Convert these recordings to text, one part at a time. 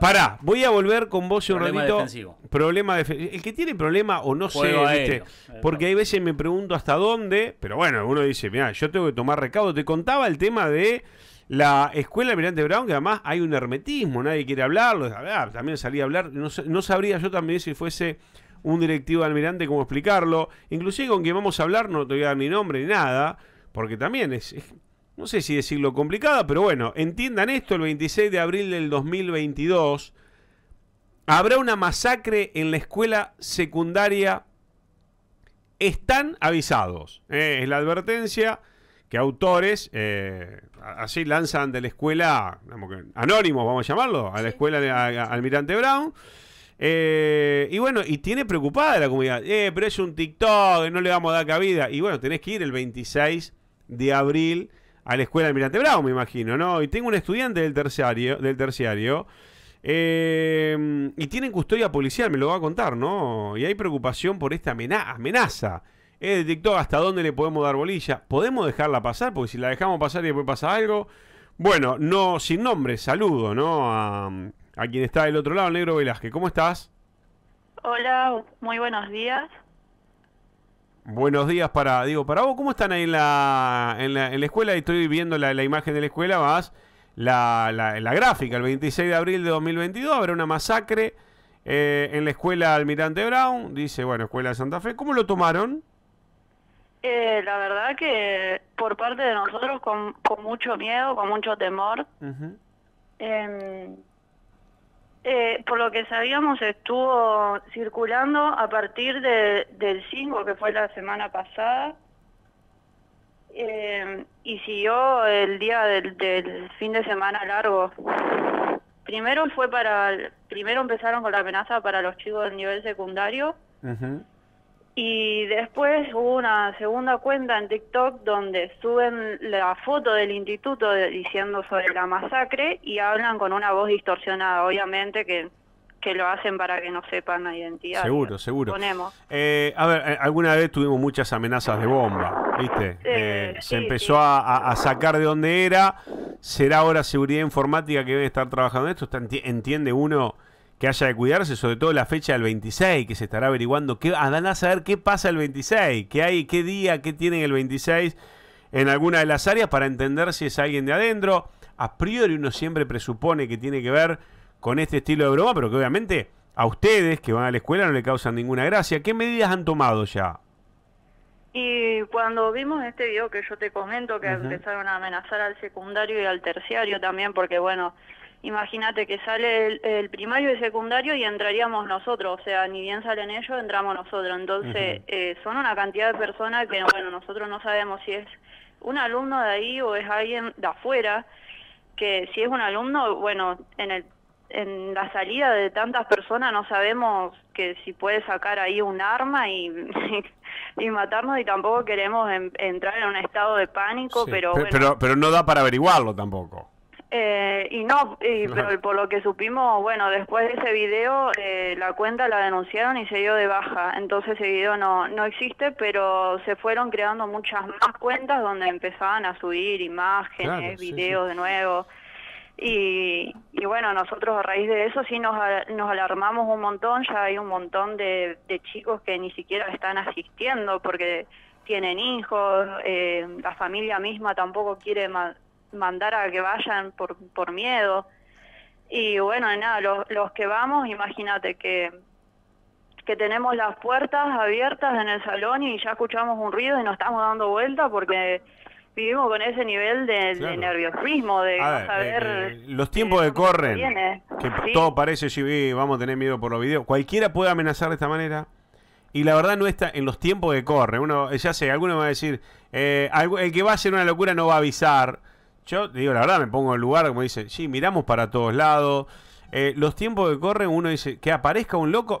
Pará, voy a volver con vos un Problema ratito. defensivo. Problema defensivo. El que tiene problema o no Juego sé. ¿viste? Eh, Porque hay veces me pregunto hasta dónde, pero bueno, uno dice, mira, yo tengo que tomar recaudo. Te contaba el tema de la escuela Almirante Brown, que además hay un hermetismo, nadie quiere hablarlo. Ah, también salí a hablar, no, sabría yo también si fuese un directivo de Almirante cómo explicarlo. Inclusive con quien vamos a hablar no te voy a dar ni nombre ni nada, porque también es, es- no sé si decirlo complicado, pero bueno, entiendan esto, el 26 de abril del 2022 habrá una masacre en la escuela secundaria. Están avisados. eh, es la advertencia que autores eh, así lanzan de la escuela, anónimos, vamos a llamarlo, a la escuela de a- a- Almirante Brown. Eh, y bueno, y tiene preocupada la comunidad. Eh, pero es un TikTok, no le vamos a dar cabida. Y bueno, tenés que ir el 26 de abril a la escuela Almirante Brown, me imagino, ¿no? Y tengo un estudiante del terciario, del terciario eh, y tienen custodia policial, me lo va a contar, ¿no? Y hay preocupación por esta amena- amenaza. Es de TikTok, ¿hasta dónde le podemos dar bolilla? ¿Podemos dejarla pasar? Porque si la dejamos pasar y después pasa algo. Bueno, no, sin nombre, saludo, ¿no? A, a quien está del otro lado, negro Velázquez. ¿Cómo estás? Hola, muy buenos días. Buenos días para, digo, para vos, ¿cómo están ahí en la, en la, en la escuela? Estoy viendo la, la imagen de la escuela, más la, la, la gráfica, el 26 de abril de 2022, habrá una masacre eh, en la escuela Almirante Brown, dice, bueno, escuela de Santa Fe. ¿Cómo lo tomaron? Eh, la verdad que por parte de nosotros con, con mucho miedo, con mucho temor. Em, eh, por lo que sabíamos estuvo circulando a partir de, del 5, que fue la semana pasada, em, y siguió el día del, del fin de semana largo. Primero fue para, primero empezaron con la amenaza para los chicos del nivel secundario. Y después hubo una segunda cuenta en TikTok donde suben la foto del instituto de- diciendo sobre la masacre y hablan con una voz distorsionada, obviamente que, que lo hacen para que no sepan la identidad. Seguro, seguro. Ponemos. Eh, a ver, eh, alguna vez tuvimos muchas amenazas de bomba, ¿viste? Eh, Eh, sí, se empezó sí. a, a- sacar de dónde era. Será ahora seguridad informática que debe estar trabajando en esto. Entiende uno que haya de cuidarse, sobre todo la fecha del 26, que se estará averiguando. Qué, andá a saber qué pasa el 26, qué hay, qué día, qué tienen el 26 en alguna de las áreas para entender si es alguien de adentro. A priori uno siempre presupone que tiene que ver con este estilo de broma, pero que obviamente a ustedes que van a la escuela no le causan ninguna gracia. ¿Qué medidas han tomado ya? Y cuando vimos este video que yo te comento, que empezaron a amenazar al secundario y al terciario también, porque bueno, imagínate que sale el, el primario y secundario y entraríamos nosotros, o sea, ni bien salen ellos, entramos nosotros. Entonces, eh, son una cantidad de personas que, bueno, nosotros no sabemos si es un alumno de ahí o es alguien de afuera, que si es un alumno, bueno, en el en la salida de tantas personas no sabemos que si puede sacar ahí un arma y, y matarnos y tampoco queremos en- entrar en un estado de pánico, Sí, pero pe- bueno. pero, pero no da para averiguarlo tampoco. Eh, y no, y- pero por lo que supimos, bueno, después de ese video, eh, la cuenta la denunciaron y se dio de baja. Entonces ese video no, no existe, pero se fueron creando muchas más cuentas donde empezaban a subir imágenes, Claro, sí, videos de nuevo. Y, y bueno, nosotros a raíz de eso sí nos, nos alarmamos un montón, ya hay un montón de, de chicos que ni siquiera están asistiendo porque tienen hijos, eh, la familia misma tampoco quiere mandar a que vayan por, por miedo. Y bueno, nada, los, los que vamos, imagínate que, que tenemos las puertas abiertas en el salón y ya escuchamos un ruido y nos estamos dando vuelta porque vivimos con ese nivel de, nerviosismo, de A no ver, saber... eh, los tiempos eh, que corren, viene. que Sí. todo parece, sí, eh, vamos a tener miedo por los videos. Cualquiera puede amenazar de esta manera. Y la verdad no está en los tiempos que corren. Uno, ya sé, alguno me va a decir, eh, el que va a hacer una locura no va a avisar. Yo digo, la verdad, me pongo en el lugar, como dice, sí, miramos para todos lados. Eh, los tiempos que corren, uno dice, que aparezca un loco.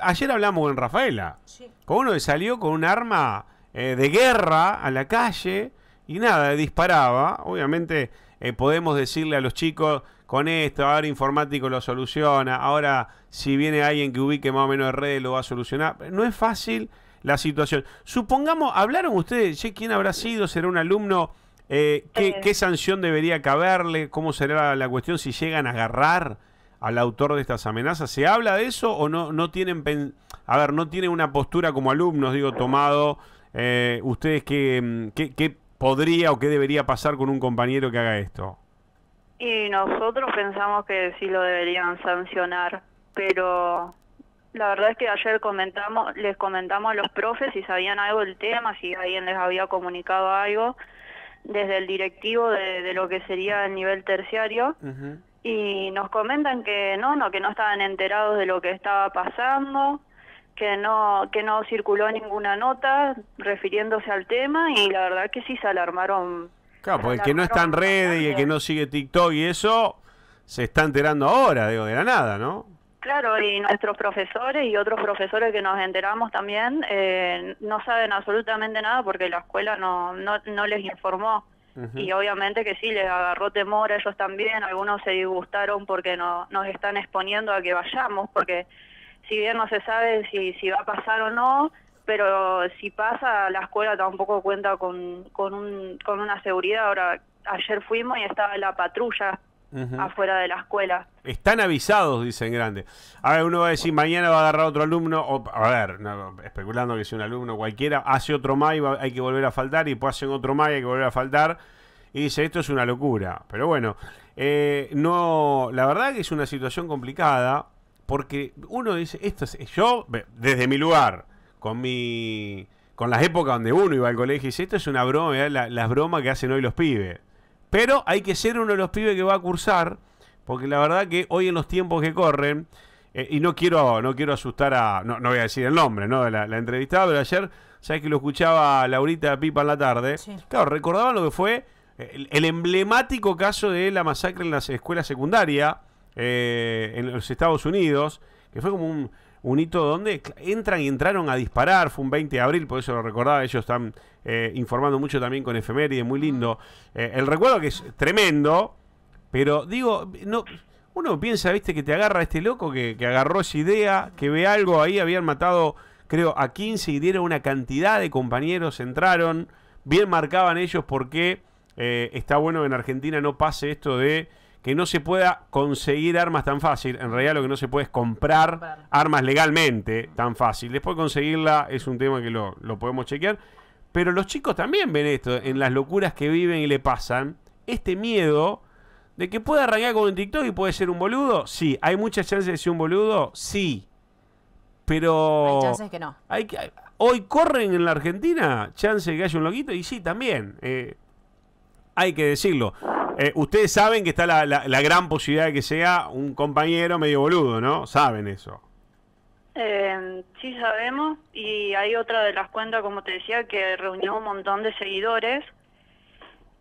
Ayer hablamos con Rafaela. Con uno que salió con un arma eh, de guerra a la calle y nada, disparaba. Obviamente eh, podemos decirle a los chicos, con esto, ahora informático lo soluciona, ahora si viene alguien que ubique más o menos de redes lo va a solucionar. No es fácil la situación. Supongamos, ¿hablaron ustedes? Che, ¿Quién habrá sido? ¿Será un alumno? Eh, ¿qué, Eh. qué sanción debería caberle? ¿Cómo será la cuestión si llegan a agarrar al autor de estas amenazas. ¿Se habla de eso o no, no tienen, a ver, no tienen una postura como alumnos, digo, tomado, eh, ustedes qué, qué, qué podría o qué debería pasar con un compañero que haga esto? Y nosotros pensamos que sí lo deberían sancionar, pero la verdad es que ayer comentamos, les comentamos a los profes si sabían algo del tema, si alguien les había comunicado algo desde el directivo de, lo que sería el nivel terciario y nos comentan que no, no, que no estaban enterados de lo que estaba pasando, que no que no circuló ninguna nota refiriéndose al tema y la verdad que sí se alarmaron. Claro, porque el que no está en redes y el que no sigue TikTok y eso se está enterando ahora, digo, de la nada, ¿no? Claro, y nuestros profesores y otros profesores que nos enteramos también eh, no saben absolutamente nada porque la escuela no, no, no les informó. Y obviamente que sí, les agarró temor a ellos también, algunos se disgustaron porque no, nos están exponiendo a que vayamos, porque si bien no se sabe si, si va a pasar o no, pero si pasa, la escuela tampoco cuenta con, con, un, con una seguridad. Ahora, ayer fuimos y estaba la patrulla afuera de la escuela. Están avisados, dicen grande. A ver, uno va a decir, mañana va a agarrar otro alumno, o, a ver, especulando que sea un alumno cualquiera, hace otro más y hay que volver a faltar, y después hacen otro más y hay que volver a faltar, y dice, esto es una locura. Pero bueno, eh, no, la verdad que es una situación complicada, porque uno dice, esto es, yo, desde mi lugar, con mi con las épocas donde uno iba al colegio, dice, esto es una broma, las bromas que hacen hoy los pibes. Pero hay que ser uno de los pibes que va a cursar, porque la verdad que hoy en los tiempos que corren, eh, y no quiero, no quiero asustar a, no, no voy a decir el nombre, ¿no? De la, entrevistada, pero ayer, ¿sabes que lo escuchaba Laurita Pipa en la tarde? Claro, recordaban lo que fue el, emblemático caso de la masacre en la escuela secundaria eh, en los Estados Unidos, que fue como un, un hito donde entran y entraron a disparar, fue un 20 de abril, por eso lo recordaba, ellos están eh, informando mucho también con efemérides, muy lindo. Eh, el recuerdo que es tremendo, pero digo, no, uno piensa, viste, que te agarra este loco que, agarró esa idea, que ve algo ahí, habían matado, creo, a 15 y dieron una cantidad de compañeros, entraron, bien marcaban ellos porque eh, está bueno que en Argentina no pase esto de que no se pueda conseguir armas tan fácil. En realidad lo que no se puede es comprar armas legalmente tan fácil. Después conseguirla es un tema que lo, podemos chequear. Pero los chicos también ven esto, en las locuras que viven y le pasan. Este miedo de que pueda arrancar con un TikTok y puede ser un boludo. Sí, hay muchas chances de ser un boludo. Sí. Pero... Hay chances que no. Hay que, hoy corren en la Argentina chances de que haya un loquito y sí, también. Eh, hay que decirlo. Eh, ustedes saben que está la, la, gran posibilidad de que sea un compañero medio boludo, ¿no? Saben eso. Eh, sí sabemos y hay otra de las cuentas, como te decía, que reunió un montón de seguidores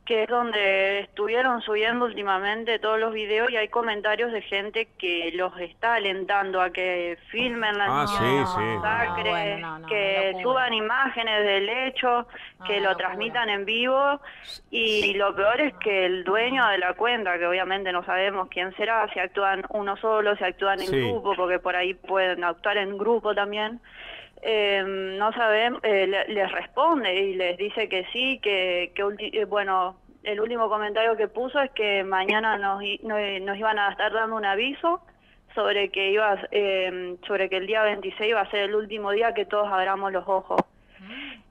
que es donde estuvieron subiendo últimamente todos los videos y hay comentarios de gente que los está alentando a que filmen la ah, que suban imágenes del hecho, que lo transmitan en vivo. Y lo peor es que el dueño de la cuenta, que obviamente no sabemos quién será, si actúan uno solo, si actúan en grupo, porque por ahí pueden actuar en grupo también. Eh, no saben, eh, les responde y les dice que sí, que, que eh, bueno, el último comentario que puso es que mañana nos, nos iban a estar dando un aviso sobre que iba, eh, sobre que el día 26 iba a ser el último día que todos abramos los ojos.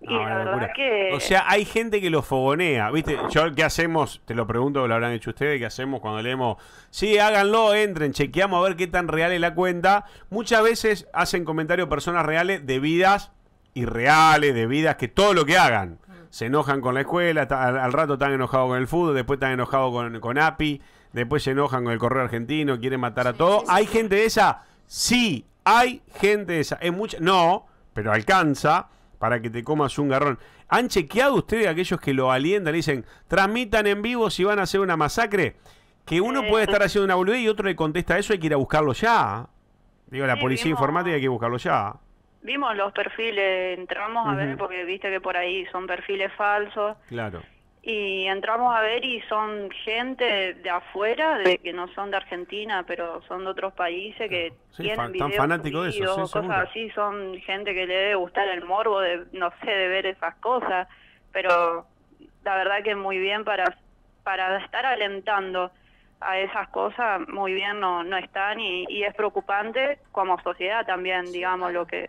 Y la verdad que... O sea, hay gente que lo fogonea, ¿viste? Yo, ¿qué hacemos? Te lo pregunto, lo habrán hecho ustedes, ¿qué hacemos cuando leemos? Sí, háganlo, entren, chequeamos a ver qué tan real es la cuenta. Muchas veces hacen comentarios personas reales de vidas irreales, de vidas que todo lo que hagan. Se enojan con la escuela, al, rato están enojados con el fútbol, después están enojados con, con API, después se enojan con el correo argentino, quieren matar a todo. ¿Hay gente de esa? Sí, hay gente de esa. Es mucha, no, pero alcanza para que te comas un garrón. ¿Han chequeado ustedes aquellos que lo alientan y dicen, transmitan en vivo si van a hacer una masacre? Que uno puede estar haciendo una boludez y otro le contesta eso, hay que ir a buscarlo ya. Digo, la policía informática hay que buscarlo ya. Vimos los perfiles, entramos a ver, porque viste que por ahí son perfiles falsos. Claro y entramos a ver y son gente de afuera, de que no son de Argentina, pero son de otros países que tienen videos fanáticos de eso, cosas así, son gente que le debe gustar el morbo de, no sé, de ver esas cosas, pero la verdad que muy bien para, para estar alentando a esas cosas muy bien no, no están y, y es preocupante como sociedad también, digamos, lo que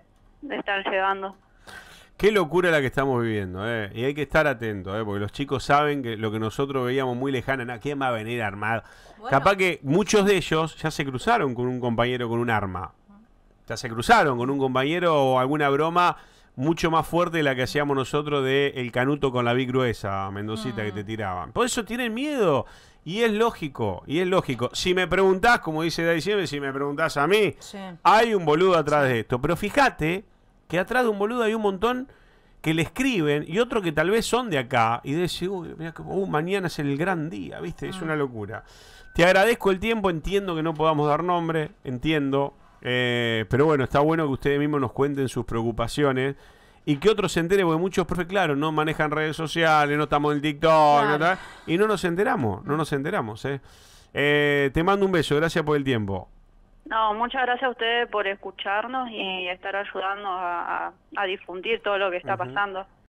están llevando. Qué locura la que estamos viviendo, ¿eh? Y hay que estar atentos, ¿eh? Porque los chicos saben que lo que nosotros veíamos muy lejano, ¿no? ¿quién va a venir armado? Capaz que muchos de ellos ya se cruzaron con un compañero con un arma. Ya se cruzaron con un compañero o alguna broma mucho más fuerte de la que hacíamos nosotros de el canuto con la big gruesa, Mendocita, que te tiraban. Por eso tienen miedo. Y es lógico, y es lógico. Si me preguntás, como dice Dai siempre, si me preguntás a mí, Sí. hay un boludo atrás de esto. Pero fíjate que atrás de un boludo hay un montón que le escriben y otro que tal vez son de acá y decís, uy, mirá que- uh, mañana es el gran día, ¿viste? Es una locura. Te agradezco el tiempo, entiendo que no podamos dar nombre, entiendo. eh, pero bueno, está bueno que ustedes mismos nos cuenten sus preocupaciones y que otros se enteren, porque muchos, profe, claro, no manejan redes sociales, no estamos en TikTok, Claro. no tal, y no nos enteramos, no nos enteramos. ¿eh? Eh, te mando un beso, gracias por el tiempo. No, muchas gracias a ustedes por escucharnos y estar ayudando a, a- a difundir todo lo que está pasando.